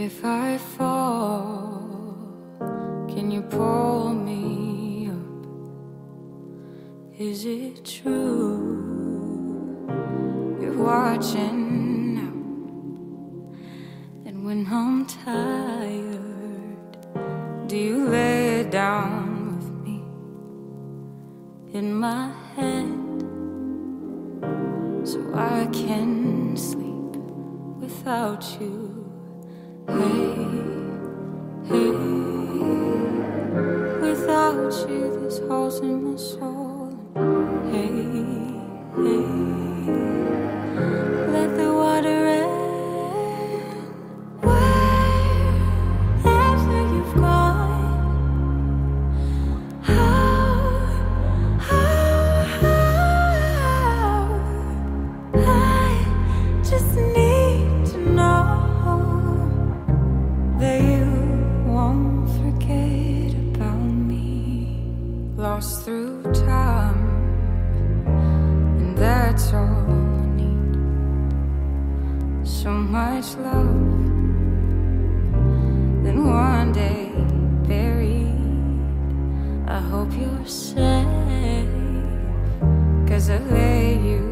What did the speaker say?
If I fall, can you pull me up? Is it true you're watching now? And when I'm tired, do you lay down with me in my head so I can sleep without you? Hey, hey, without you, there's holes in my soul. Hey, hey, lost through time, and that's all I need. So much love, then one day buried. I hope you're safe, cause I lay you.